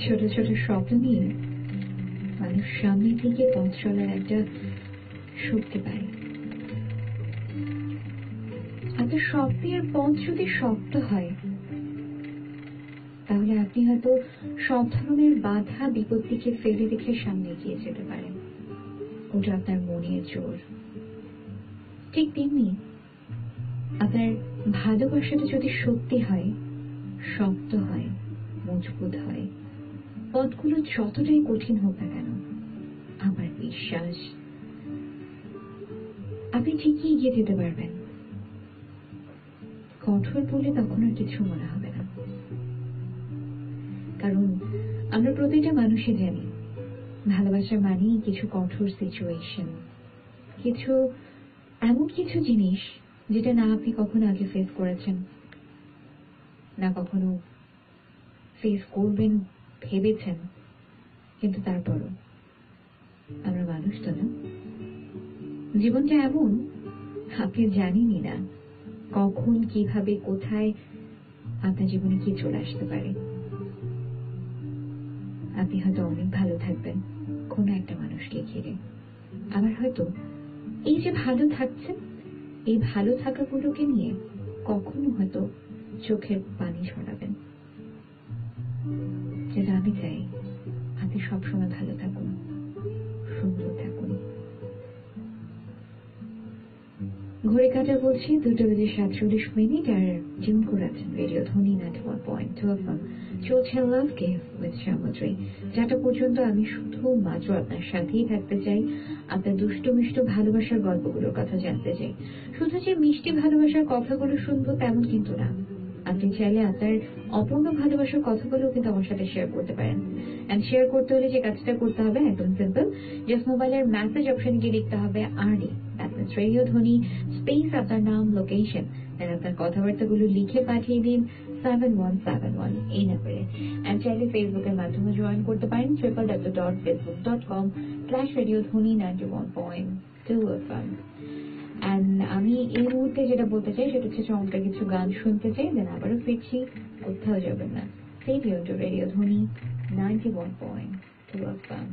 ছোট ছোট স্বপ্ন নিয়ে মানুষ সামনের দিকে পথ চলার একটা শক্তি পায়। আপনার স্বপ্নের পথ যদি শক্ত হয়, তাহলে আপনি হয়তো সব ধরনের বাধা বিপত্তিকে ফেলে রেখে সামনে এগিয়ে যেতে পারেন। ওটা আপনার মনের জোর। ঠিক তেমনি আপনার ভালোবাসাটা যদি সত্যি হয় শক্ত হয়, মজবুত হয়। পথগুলো যতটাই কঠিন হোক না কেন, আমার বিশ্বাস, আপনি ঠিকই এগিয়ে যেতে পারবেন। কঠোর বলে আর কিছু মনে হবে না। কারণ আমরা প্রতিটা মানুষই জানি, ভালোবাসা মানেই কিছু কঠোর সিচুয়েশন কিছু এমন কিছু জিনিস যেটা না আপনি কখনো আগে ফেস করেছেন। না কখনো ফেস করবেন ভেবেছেন, কিন্তু তারপরও আমরা মানুষ তো না। জীবনটা এমন, আপনি জানেনই না কখন, কীভাবে, কোথায় আপনার জীবনে কি চলে আসতে পারে। আপনি হয়তো অনেক ভালো থাকবেন, কোনো একটা মানুষকে ঘিরে। আবার হয়তো এই যে ভালো থাকছেন, এই ভালো থাকাগুলোকে নিয়ে কখনো হয়তো চোখের পানি ছড়াবেন। যেটা আমি চাই, আপনি সবসময় ভালো থাকুন, সুন্দর থাকুন। ঘড়ি কাটা বলছি, দুটো বেজে সাতচল্লিশ মিনিট, আর টিউন করেছেন radio Dhwani ninety one point চলছে লাভ গেম উইথ শ্যামত্রী যেটা পর্যন্ত আমি শুধু মাত্র আপনার সাথেই থাকতে চাই, আপনার দুষ্ট মিষ্ট ভালোবাসার গল্পগুলোর কথা জানতে চাই। শুধু যে মিষ্টি ভালোবাসার কথাগুলো শুনব তেমন কিন্তু না। আপনি চাইলে আপনার অপূর্ণ ভালোবাসার কথাগুলো কিন্তু আমার সাথে শেয়ার করতে পারেন। অ্যান্ড শেয়ার করতে হলে যে কাজটা করতে হবে, একদম সিম্পল জাস্ট মোবাইলের মেসেজ অপশন গিয়ে লিখতে হবে, আর দ্যাট রেডিও ধ্বনি স্পেস আপনার নাম লোকেশন দেন আপনার কথাবার্তাগুলো লিখে পাঠিয়ে দিন সেভেন ওয়ান সেভেন ওয়ান এই নাম্বারে অ্যান্ড চাইলে ফেসবুকের মাধ্যমে জয়েন করতে পারেন triple W dot Facebook dot com slash radio Dhwani ninety one point two and আমি এই মুহূর্তে যেটা বলতে চাই, সেটা হচ্ছে চমৎকার কিছু গান শুনতে চাই দেন আবারও ফিরছি। কোথাও যাবেন না। সেই tune to radio Dhwani ninety one point two M